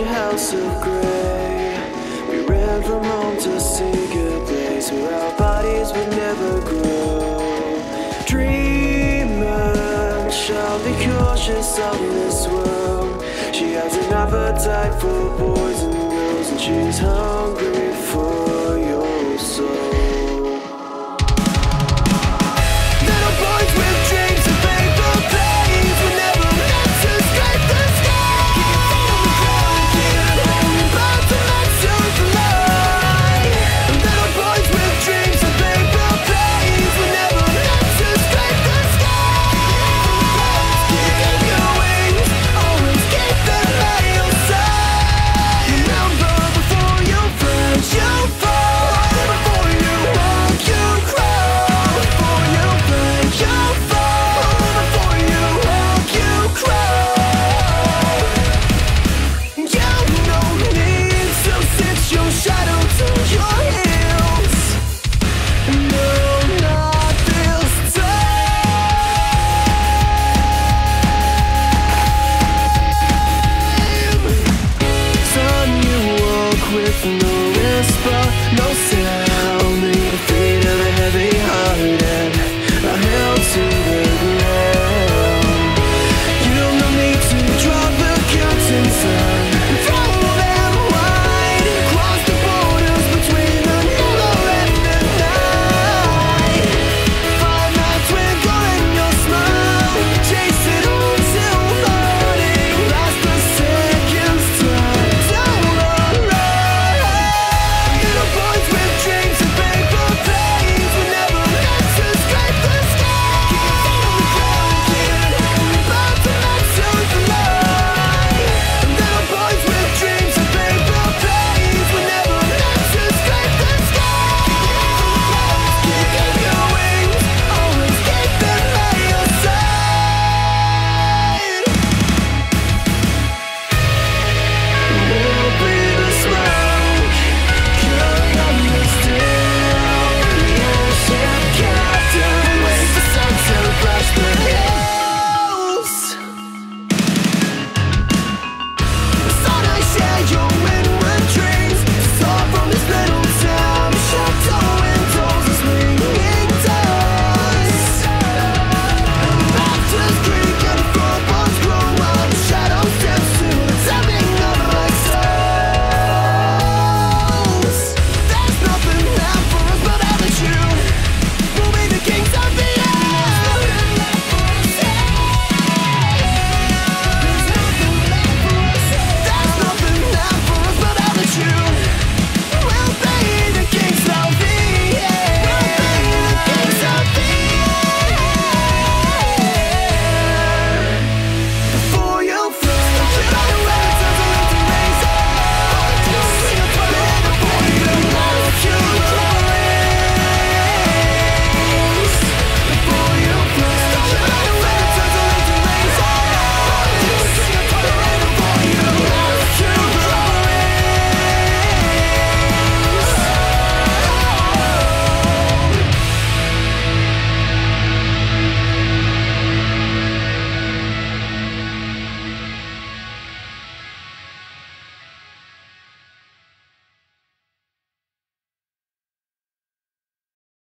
your house of gray. We ran from home to seek a place where our bodies would never grow. Dreamer shall be cautious of this world. She has an appetite for boys and girls, and she's hungry for. no